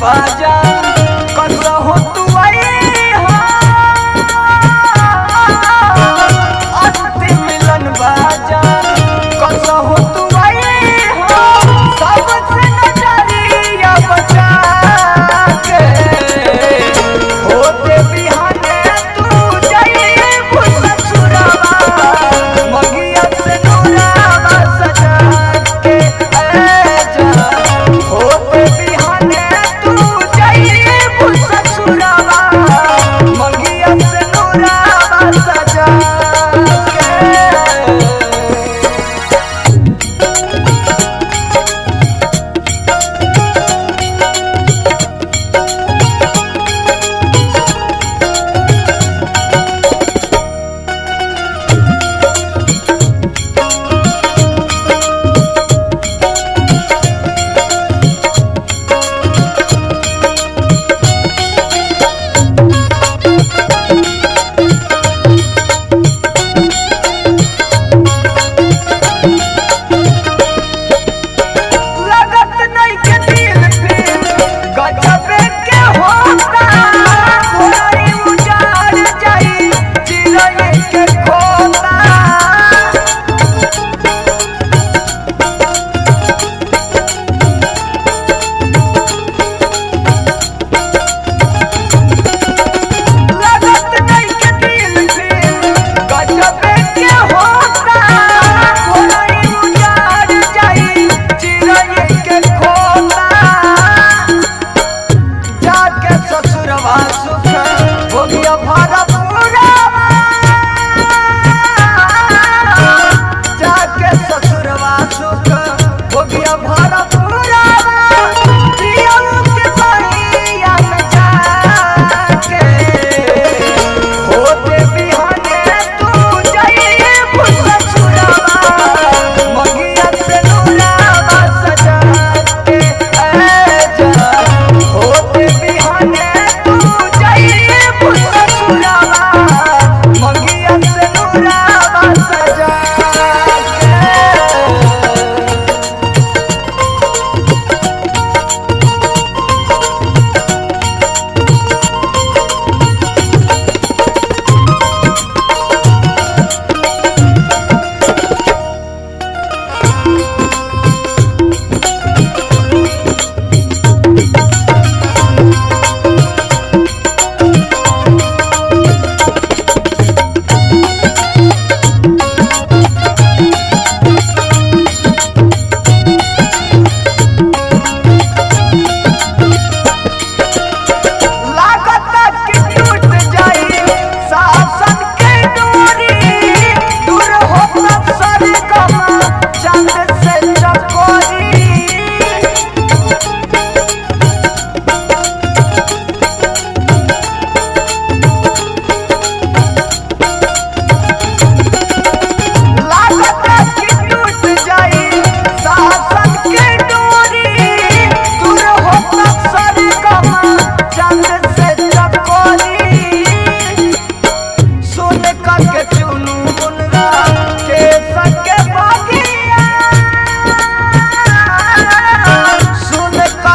बाजा। के ससुरवा सुख भोगिया भरा पूरा जाके ससुरवा सुख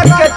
के